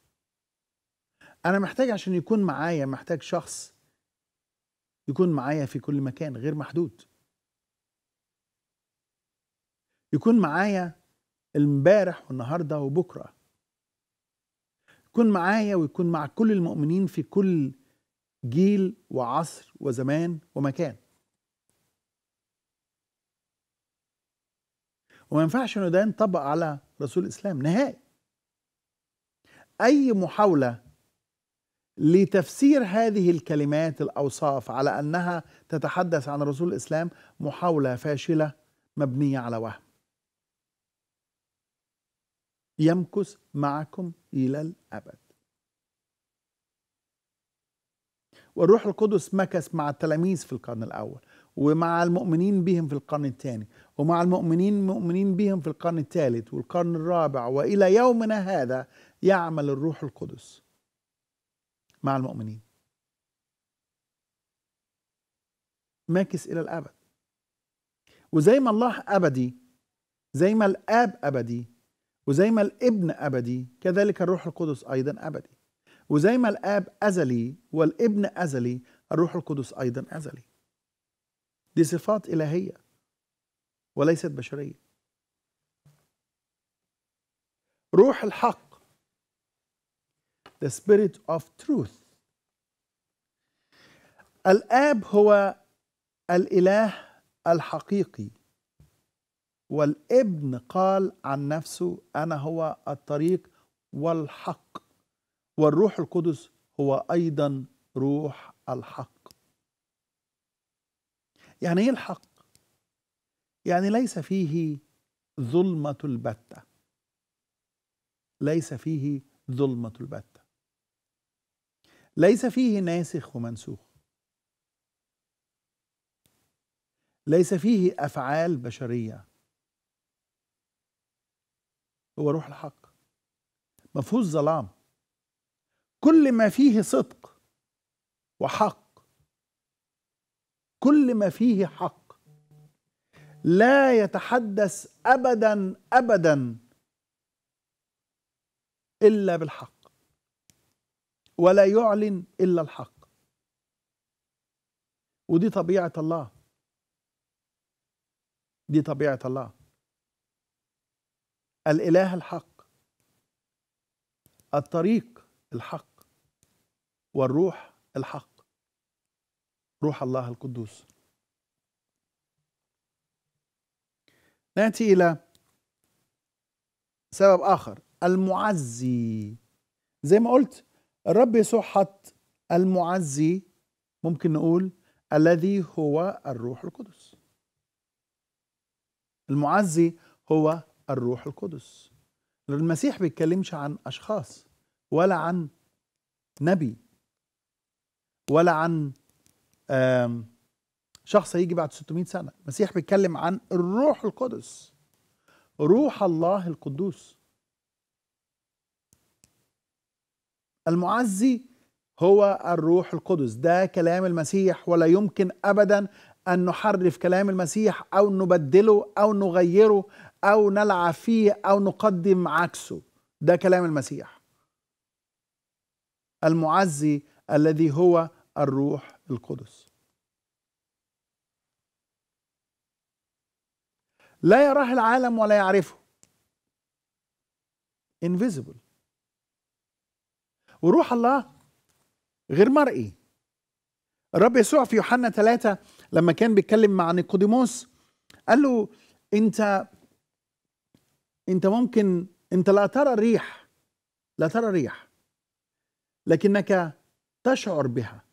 أنا محتاج عشان يكون معايا محتاج شخص يكون معايا في كل مكان غير محدود. يكون معايا امبارح والنهارده وبكره. يكون معايا ويكون مع كل المؤمنين في كل جيل وعصر وزمان ومكان. وما ينفعش إنه ده ينطبق على رسول الإسلام نهائي. أي محاولة لتفسير هذه الكلمات الأوصاف على أنها تتحدث عن رسول الإسلام محاولة فاشلة مبنية على وهم. يمكث معكم إلى الأبد. والروح القدس مكث مع التلاميذ في القرن الأول ومع المؤمنين بهم في القرن الثاني ومع المؤمنين المؤمنين بهم في القرن الثالث والقرن الرابع وإلى يومنا هذا يعمل الروح القدس مع المؤمنين. ماكس إلى الأبد. وزي ما الله أبدي زي ما الآب أبدي وزي ما الابن أبدي كذلك الروح القدس أيضا أبدي. وزي ما الآب أزلي والابن أزلي الروح القدس أيضا أزلي. دي صفات إلهية وليست بشرية. روح الحق the spirit of truth. الآب هو الإله الحقيقي. والابن قال عن نفسه أنا هو الطريق والحق. والروح القدس هو أيضا روح الحق. يعني إيه الحق؟ يعني ليس فيه ظلمة البتة. ليس فيه ظلمة البتة. ليس فيه ناسخ ومنسوخ. ليس فيه أفعال بشرية. هو روح الحق. مفهوش ظلام. كل ما فيه صدق وحق كل ما فيه حق لا يتحدث ابدا ابدا إلا بالحق ولا يعلن إلا الحق. ودي طبيعة الله. دي طبيعة الله. الإله الحق الطريق الحق والروح الحق. روح الله القدوس. نأتي إلى سبب آخر المعزي. زي ما قلت الرب يسوع حط المعزي ممكن نقول الذي هو الروح القدس. المعزي هو الروح القدس. المسيح بيتكلمش عن أشخاص ولا عن نبي ولا عن شخص هيجي بعد 600 سنة. المسيح بيتكلم عن الروح القدس روح الله القدوس. المعزي هو الروح القدس. ده كلام المسيح ولا يمكن ابدا أن نحرف كلام المسيح أو نبدله أو نغيره أو نلعب فيه أو نقدم عكسه. ده كلام المسيح. المعزي الذي هو الروح القدس. لا يراه العالم ولا يعرفه. Invisible. وروح الله غير مرئي. الرب يسوع في يوحنا ثلاثة لما كان بيتكلم مع نيقوديموس قال له أنت انت ممكن انت لا ترى الريح لا ترى الريح لكنك تشعر بها.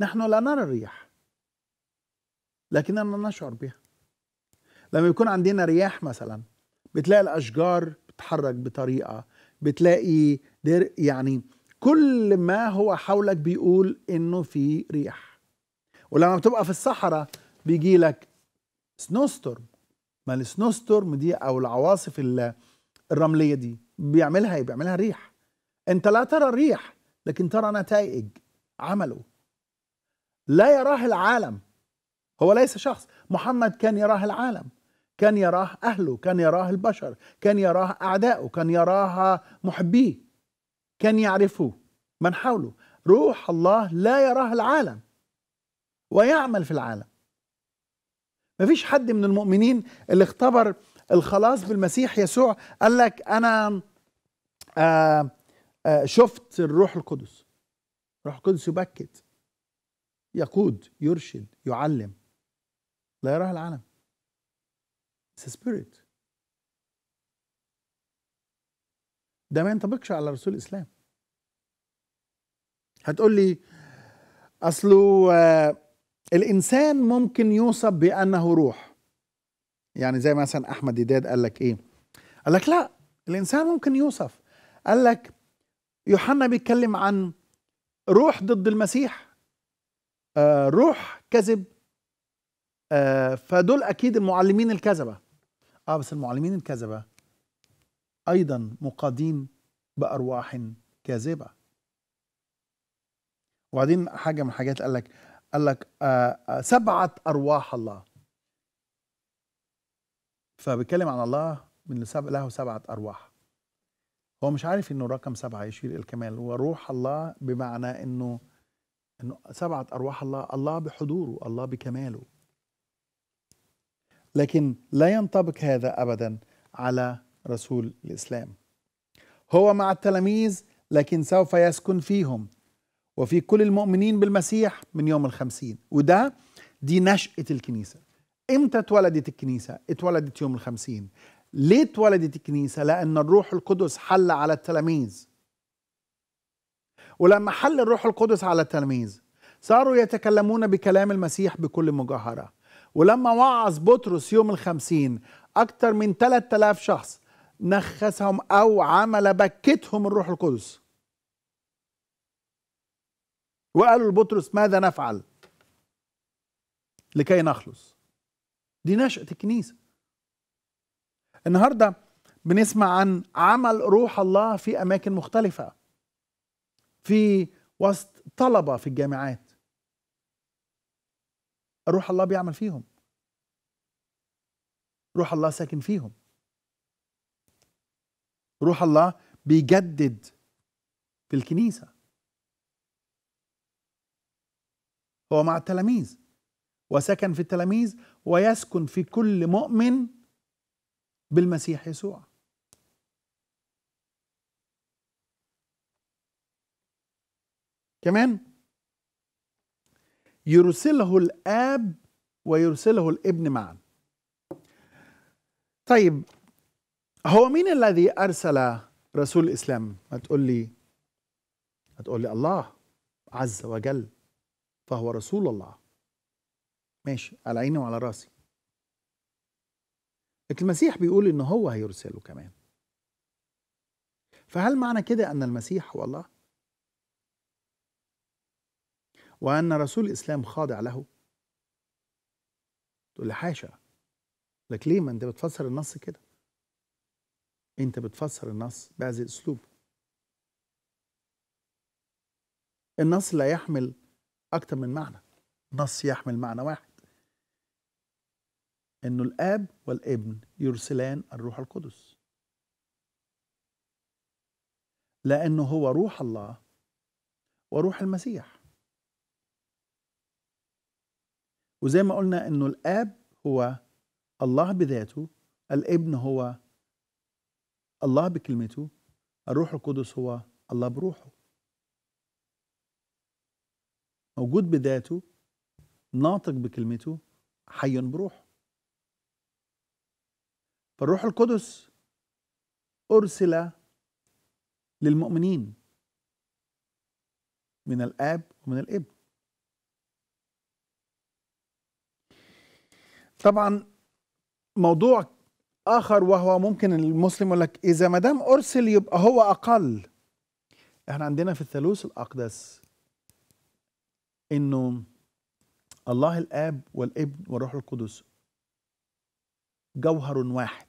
نحن لا نرى الريح لكننا نشعر بها. لما يكون عندنا رياح مثلا بتلاقي الأشجار بتتحرك بطريقة بتلاقي دير يعني كل ما هو حولك بيقول إنه في ريح. ولما بتبقى في الصحراء بيجي لك سنو ستورم ما السنو دي أو العواصف ال- الرملية دي بيعملها إيه؟ بيعملها ريح. أنت لا ترى الريح لكن ترى نتائج عمله. لا يراه العالم. هو ليس شخص. محمد كان يراه العالم. كان يراه أهله كان يراه البشر كان يراه اعدائه كان يراه محبيه. كان يعرفه من حوله. روح الله لا يراه العالم. ويعمل في العالم. مفيش حد من المؤمنين اللي اختبر الخلاص بالمسيح يسوع قال لك أنا آه آه شفت الروح القدس. الروح القدس يبكت يقود يرشد يعلم. لا يراه العالم. It's spirit. ده ما ينطبقش على رسول الإسلام. هتقول لي أصله آه، الإنسان ممكن يوصف بأنه روح. يعني زي مثلا أحمد ديداد قال لك إيه؟ قال لك لا الإنسان ممكن يوصف. قال لك يوحنا بيتكلم عن روح ضد المسيح. آه، روح كذب. آه، فدول أكيد المعلمين الكذبة. آه بس المعلمين الكذبة أيضا مقادين بأرواح كاذبة. وبعدين حاجة من الحاجات قال لك قال لك آه آه سبعة أرواح الله. فبيتكلم عن الله من. له سبعة أرواح. هو مش عارف إنه رقم سبعة يشير إلى الكمال وروح الله بمعنى إنه إنه سبعة أرواح الله الله بحضوره الله بكماله. لكن لا ينطبق هذا ابدا على رسول الإسلام. هو مع التلاميذ لكن سوف يسكن فيهم. وفي كل المؤمنين بالمسيح من يوم الخمسين. وده دي نشأة الكنيسة. إمتى اتولدت الكنيسة؟ اتولدت يوم الخمسين. ليه اتولدت الكنيسة؟ لأن الروح القدس حل على التلاميذ. ولما حل الروح القدس على التلاميذ صاروا يتكلمون بكلام المسيح بكل مجاهرة. ولما وعظ بطرس يوم الخمسين أكثر من 3000 شخص نخسهم أو عمل بكتهم الروح القدس. وقالوا لبطرس ماذا نفعل؟ لكي نخلص. دي نشأة الكنيسة. النهاردة بنسمع عن عمل روح الله في أماكن مختلفة. في وسط طلبة في الجامعات. روح الله بيعمل فيهم. روح الله ساكن فيهم. روح الله بيجدد في الكنيسة. هو مع التلاميذ. وسكن في التلاميذ ويسكن في كل مؤمن بالمسيح يسوع. كمان يرسله الآب ويرسله الابن معا. طيب هو مين الذي أرسل رسول الإسلام؟ هتقول لي هتقول لي الله عز وجل. فهو رسول الله. ماشي على عيني وعلى راسي. لكن المسيح بيقول إن هو هيرسله كمان. فهل معنى كده أن المسيح هو الله؟ وأن رسول الإسلام خاضع له؟ تقول لي حاشا. لك ليه؟ ما أنت بتفسر النص كده. أنت بتفسر النص بهذا الأسلوب. النص لا يحمل أكثر من معنى نص يحمل معنى واحد. إنه الآب والابن يرسلان الروح القدس. لأنه هو روح الله وروح المسيح. وزي ما قلنا إنه الآب هو الله بذاته الابن هو الله بكلمته الروح القدس هو الله بروحه. موجود بذاته ناطق بكلمته حي بروحه. فالروح القدس أرسل للمؤمنين من الآب ومن الابن طبعا موضوع آخر وهو ممكن المسلم يقول لك إذا ما دام أرسل يبقى هو أقل. إحنا عندنا في الثالوث الأقدس إنه الله الآب والابن والروح القدس جوهر واحد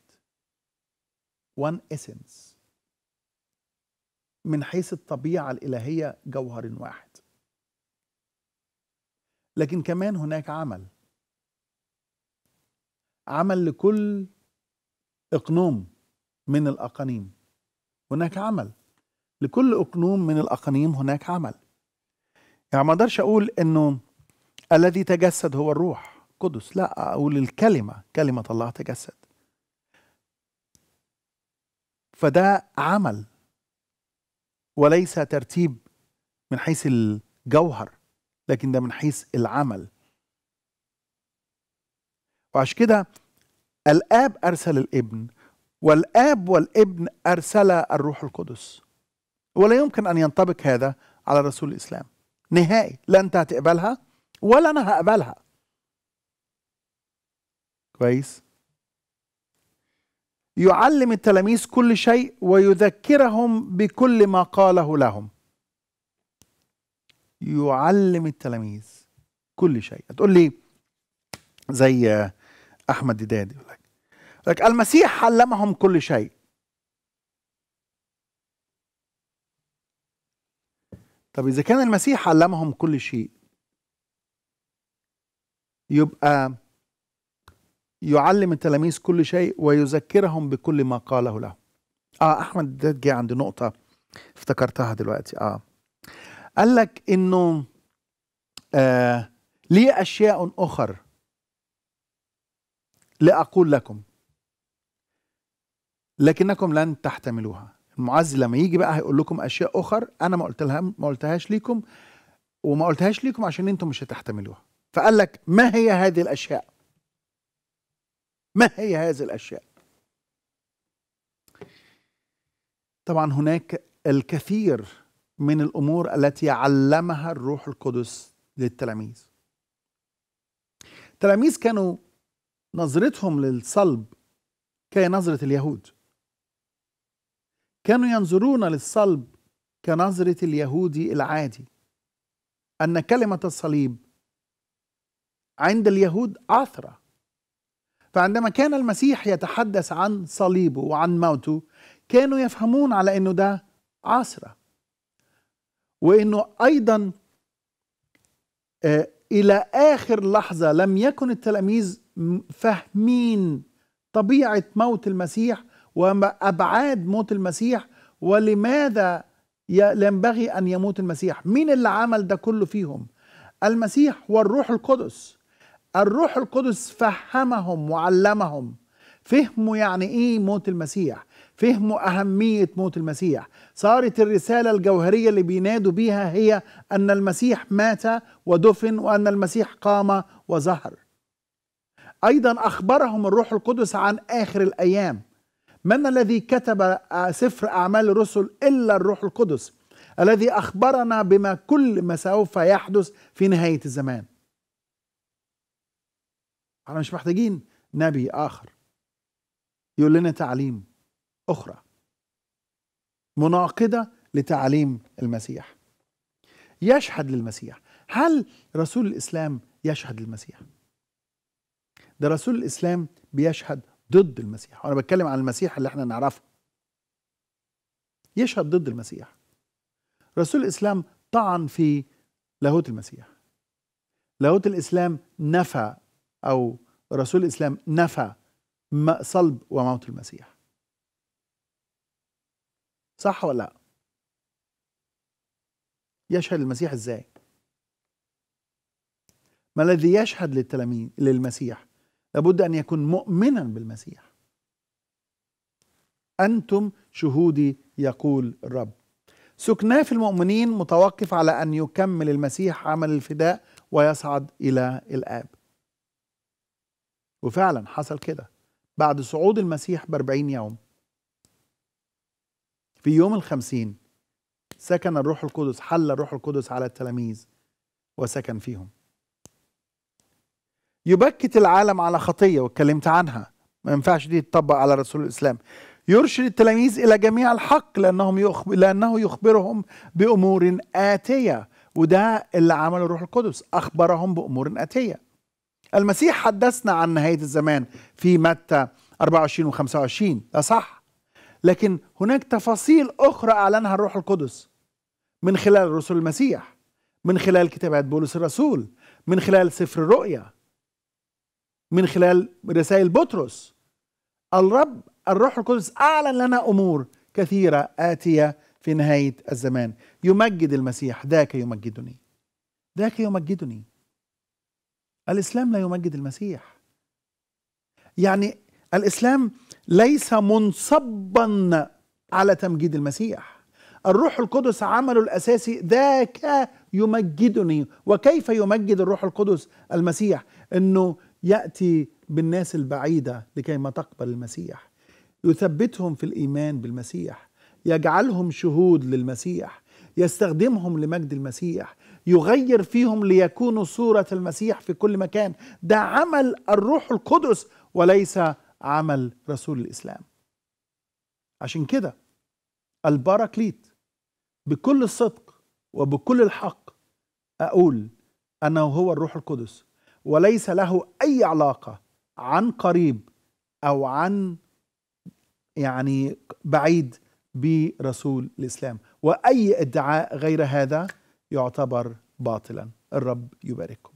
one essence. من حيث الطبيعة الإلهية جوهر واحد. لكن كمان هناك عمل. عمل لكل أقنوم من الأقانيم. هناك عمل. لكل أقنوم من الأقانيم هناك عمل. يعني ما أقدرش أقول انه الذي تجسد هو الروح قدس لا أقول الكلمة كلمة الله تجسد. فده عمل وليس ترتيب من حيث الجوهر لكن ده من حيث العمل. وعشان كده الآب أرسل الإبن والآب والإبن أرسل الروح القدس. ولا يمكن أن ينطبق هذا على رسول الإسلام. نهائي. لا انت هتقبلها ولا أنا هقبلها. كويس. يعلم التلاميذ كل شيء ويذكرهم بكل ما قاله لهم. يعلم التلاميذ كل شيء. هتقول لي زي أحمد ديداد يقول لك المسيح علمهم كل شيء. طب إذا كان المسيح علمهم كل شيء يبقى يعلم التلاميذ كل شيء ويذكرهم بكل ما قاله له آه أحمد ديداد جه عند نقطة افتكرتها دلوقتي. آه. قال لك إنه آه لي أشياء أخر لأقول لكم لكنكم لن تحتملوها. المعز لما يجي بقى هيقول لكم أشياء أخر أنا ما قلتلها ما قلتهاش ليكم وما قلتهاش ليكم عشان أنتم مش هتحتملوها. فقال لك ما هي هذه الأشياء؟ ما هي هذه الأشياء؟ طبعا هناك الكثير من الأمور التي علمها الروح القدس للتلاميذ. التلاميذ كانوا نظرتهم للصلب كنظرة اليهود. كانوا ينظرون للصلب كنظرة اليهودي العادي أن كلمة الصليب عند اليهود عثرة. فعندما كان المسيح يتحدث عن صليبه وعن موته كانوا يفهمون على أنه ده عثرة. وأنه أيضا آه إلى آخر لحظة لم يكن التلاميذ فاهمين طبيعة موت المسيح وأبعاد موت المسيح ولماذا ينبغي أن يموت المسيح؟ مين اللي عمل ده كله فيهم؟ المسيح والروح القدس. الروح القدس فهمهم وعلمهم. فهموا يعني إيه موت المسيح؟ فهموا أهمية موت المسيح. صارت الرسالة الجوهرية اللي بينادوا بيها هي أن المسيح مات ودفن وأن المسيح قام وظهر أيضا أخبرهم الروح القدس عن آخر الأيام. من الذي كتب سفر أعمال الرسل إلا الروح القدس الذي أخبرنا بما كل ما سوف يحدث في نهاية الزمان. إحنا مش محتاجين نبي آخر. يقول لنا تعليم أخرى. مناقضة لتعليم المسيح. يشهد للمسيح. هل رسول الإسلام يشهد للمسيح؟ ده رسول الإسلام بيشهد ضد المسيح. وأنا بتكلم عن المسيح اللي إحنا نعرفه. يشهد ضد المسيح. رسول الإسلام طعن في لاهوت المسيح. لاهوت الإسلام نفى أو رسول الإسلام نفى صلب وموت المسيح. صح ولا لأ؟ يشهد المسيح إزاي؟ ما الذي يشهد للتلاميذ للمسيح لابد أن يكون مؤمنا بالمسيح. أنتم شهودي يقول الرب. سكناه في المؤمنين متوقف على أن يكمل المسيح عمل الفداء ويصعد إلى الآب. وفعلا حصل كده. بعد صعود المسيح بأربعين يوم. في يوم الخمسين سكن الروح القدس حل الروح القدس على التلاميذ وسكن فيهم. يبكت العالم على خطية واتكلمت عنها. ما ينفعش دي تطبق على رسول الإسلام. يرشد التلاميذ إلى جميع الحق لأنهم يخبر لأنه يخبرهم بأمور آتية وده اللي عمله الروح القدس. أخبرهم بأمور آتية. المسيح حدثنا عن نهاية الزمان في متى 24 و 25 ده صح. لكن هناك تفاصيل أخرى أعلنها الروح القدس من خلال رسل المسيح من خلال كتابات بولس الرسول من خلال سفر الرؤيا. من خلال رسائل بطرس. الرب الروح القدس أعلن لنا أمور كثيرة آتية في نهاية الزمان. يمجد المسيح ذاك يمجدني. ذاك يمجدني. الإسلام لا يمجد المسيح. يعني الإسلام ليس منصبا على تمجيد المسيح. الروح القدس عمله الأساسي ذاك يمجدني. وكيف يمجد الروح القدس المسيح؟ أنه يأتي بالناس البعيدة لكي ما تقبل المسيح. يثبتهم في الإيمان بالمسيح. يجعلهم شهود للمسيح. يستخدمهم لمجد المسيح. يغير فيهم ليكونوا صورة المسيح في كل مكان. ده عمل الروح القدس وليس عمل رسول الإسلام. عشان كده الباراكليت بكل الصدق وبكل الحق أقول أنه هو الروح القدس وليس له أي علاقة عن قريب أو عن يعني بعيد برسول الإسلام. وأي ادعاء غير هذا يعتبر باطلا. الرب يبارككم.